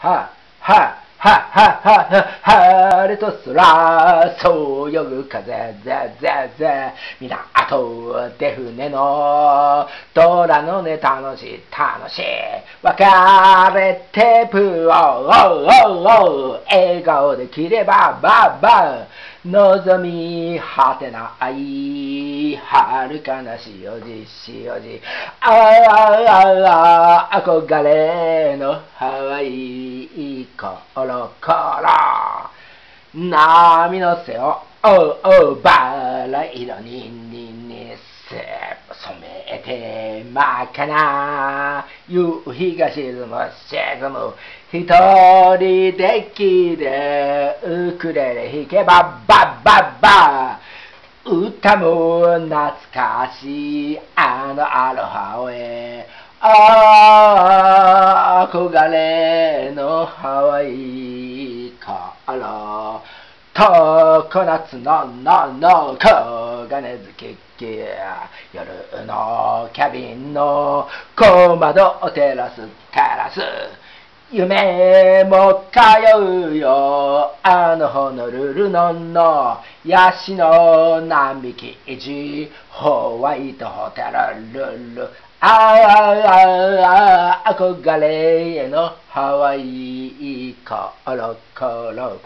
は、は、は、は、は、は、晴れと空、そうよぐ風、ぜ、ぜ、ぜ、みな、あと、で船の、虎のね、楽しい、楽しい、別れて、プーお、お、お、お、笑顔で切れば、ば、ば、望み果てない遥かな塩地塩地ああああ憧れのハワイ頃から波の背をおうおうバラ色にににせ染めて真っ赤な。夕日が沈む沈む一人できでウクレレ弾けばバッバッバ歌も懐かしいあのアロハへ。ああ憧れのハワイから。常夏ののの黄金月夜のキャビンの小窓を照らす照らす夢も通うよ。あのホノルルののヤシの並木一ホワイトホテルルル。あああ憧れへのハワイコロコロ。